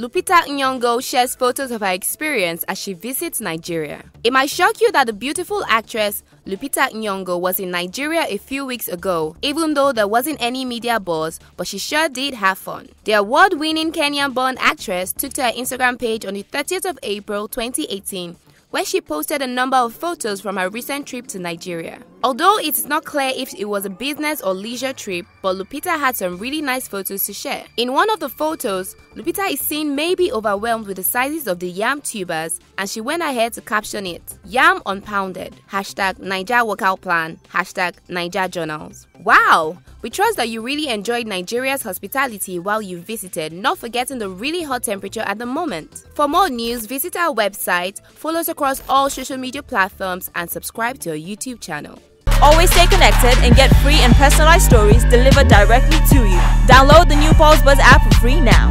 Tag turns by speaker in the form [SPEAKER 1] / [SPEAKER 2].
[SPEAKER 1] Lupita Nyong'o shares photos of her experience as she visits Nigeria. It might shock you that the beautiful actress Lupita Nyong'o was in Nigeria a few weeks ago, even though there wasn't any media buzz, but she sure did have fun. The award-winning Kenyan-born actress took to her Instagram page on the 30th of April 2018 where she posted a number of photos from her recent trip to Nigeria. Although it's not clear if it was a business or leisure trip, but Lupita had some really nice photos to share. In one of the photos, Lupita is seen maybe overwhelmed with the sizes of the yam tubers, and she went ahead to caption it Yam Unpounded, hashtag Naija Workout Plan, hashtag Naija Journals. Wow! We trust that you really enjoyed Nigeria's hospitality while you visited, not forgetting the really hot temperature at the moment. For more news, visit our website, follow us across all social media platforms, and subscribe to our YouTube channel.
[SPEAKER 2] Always stay connected and get free and personalized stories delivered directly to you. Download the new Pulse Buzz app for free now.